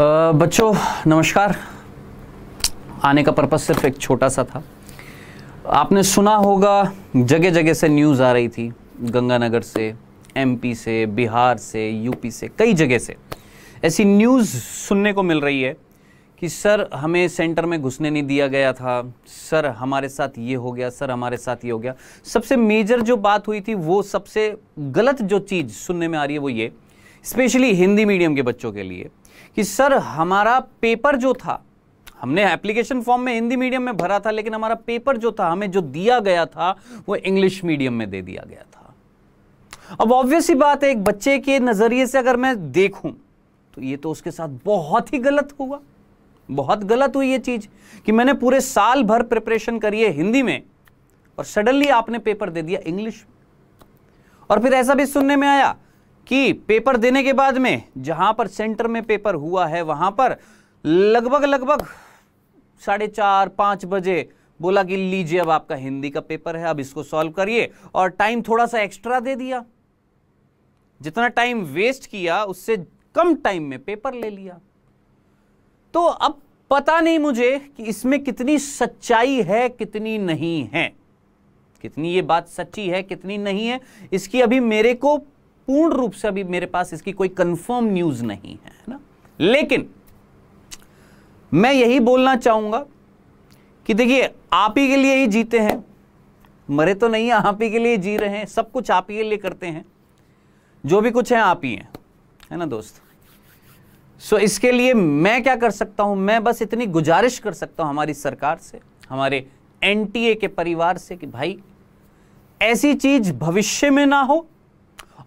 बच्चों, नमस्कार। आने का पर्पज़ सिर्फ़ एक छोटा सा था। आपने सुना होगा जगह जगह से न्यूज़ आ रही थी। गंगानगर से एमपी से, बिहार से यूपी से, कई जगह से। ऐसी न्यूज़ सुनने को मिल रही है कि, सर, हमें सेंटर में घुसने नहीं दिया गया था। सर, हमारे साथ ये हो गया, सर, हमारे साथ ये हो गया। सबसे मेजर जो बात हुई थी, वो सबसे गलत जो चीज़ सुनने में आ रही है, वो ये स्पेशली हिंदी मीडियम के बच्चों के लिए, कि सर, हमारा पेपर जो था, हमने एप्लीकेशन फॉर्म में हिंदी मीडियम में भरा था, लेकिन हमारा पेपर जो था, हमें जो दिया गया था, वो इंग्लिश मीडियम में दे दिया गया था। अब ऑब्वियस ही बात है, एक बच्चे के नज़रिए से अगर मैं देखूँ तो ये तो उसके साथ बहुत ही गलत हुआ। बहुत गलत हुई ये चीज़, कि मैंने पूरे साल भर प्रिपरेशन करी है हिंदी में, और सडनली आपने पेपर दे दिया इंग्लिश और फिर ऐसा भी सुनने में आया कि पेपर देने के बाद में, जहाँ पर सेंटर में पेपर हुआ है, वहाँ पर लगभग लगभग साढ़े चार, पाँच बजे बोला कि लीजिए, अब आपका हिंदी का पेपर है, अब इसको सॉल्व करिए, और टाइम थोड़ा सा एक्स्ट्रा दे दिया। जितना टाइम वेस्ट किया, उससे कम टाइम में पेपर ले लिया। तो अब पता नहीं मुझे कि इसमें कितनी सच्चाई है, कितनी नहीं है। कितनी ये बात सच्ची है, कितनी नहीं है, इसकी अभी मेरे को पूर्ण रूप से अभी मेरे पास इसकी कोई कंफर्म न्यूज़ नहीं है ना? लेकिन मैं यही बोलना चाहूँगा कि देखिए, आप ही के लिए ही जीते हैं। मरे तो नहीं, आप ही के लिए जी रहे हैं। सब कुछ आप ही के लिए करते हैं। जो भी कुछ है, आप ही हैं, है ना दोस्त? सो इसके लिए मैं क्या कर सकता हूँ? मैं बस इतनी गुजारिश कर सकता हूँ हमारी सरकार से, हमारे एनटीए के परिवार से कि भाई, ऐसी चीज़ भविष्य में ना हो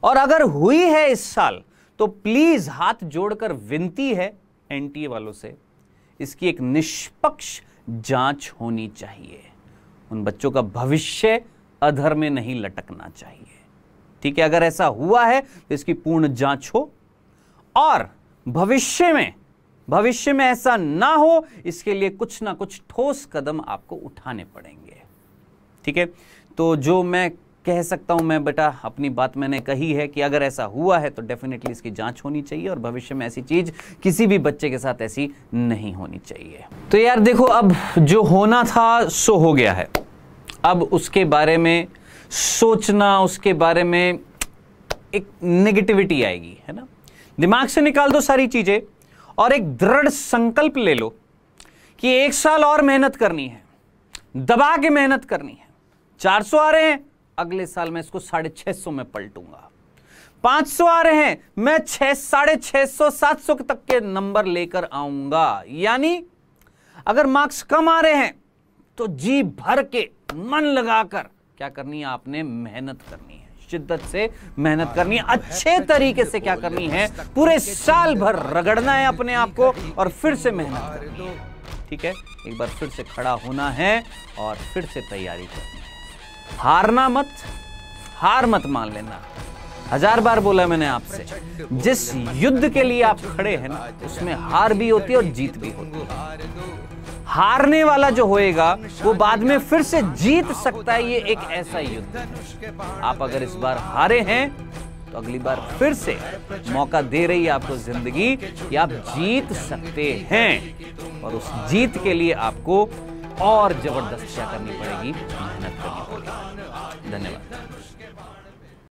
और अगर हुई है इस साल तो प्लीज़ हाथ जोड़कर विनती है एनटीए वालों से, इसकी एक निष्पक्ष जाँच होनी चाहिए। उन बच्चों का भविष्य अधर में नहीं लटकना चाहिए। ठीक है, अगर ऐसा हुआ है तो इसकी पूर्ण जाँच हो, और भविष्य में भविष्य में ऐसा ना हो, इसके लिए कुछ ना कुछ ठोस कदम आपको उठाने पड़ेंगे। ठीक है तो जो मैं कह सकता हूँ मैं, बेटा, अपनी बात मैंने कही है कि अगर ऐसा हुआ है तो डेफिनेटली इसकी जाँच होनी चाहिए और भविष्य में ऐसी चीज़ किसी भी बच्चे के साथ ऐसी नहीं होनी चाहिए। तो यार देखो, अब जो होना था, सो हो गया है। अब उसके बारे में सोचना, उसके बारे में एक नेगेटिविटी आएगी, है ना? दिमाग से निकाल दो सारी चीज़ें और एक दृढ़ संकल्प ले लो कि एक साल और मेहनत करनी है, दबा के मेहनत करनी है। 400 आ रहे हैं अगले साल मैं इसको साढ़े छह सौ में पलटूँगा। 500 आ रहे हैं मैं छह साढ़े छह सौ सात सौ तक के नंबर लेकर आऊँगा। यानी अगर मार्क्स कम आ रहे हैं तो जी भर के मन लगाकर क्या करनी है आपने मेहनत करनी है। शिद्दत से मेहनत करनी है। अच्छे तरीके से क्या करनी है पूरे साल भर रगड़ना है अपने आप को और फिर से मेहनत करनी है। ठीक है? एक बार फिर से खड़ा होना है और फिर से तैयारी करनी है। हारना मत, हार मत मान लेना। हज़ार बार बोला मैंने आपसे, जिस युद्ध के लिए आप खड़े हैं ना, उसमें हार भी होती है और जीत भी होती है। हारने वाला जो होएगा, वो बाद में फिर से जीत सकता है, ये एक ऐसा युद्ध आप अगर इस बार हारे हैं तो अगली बार फिर से मौका दे रही है आपको ज़िंदगी कि आप जीत सकते हैं और उस जीत के लिए आपको और ज़बरदस्त क्या करनी पड़ेगी? मेहनत करनी पड़ेगी। धन्यवाद।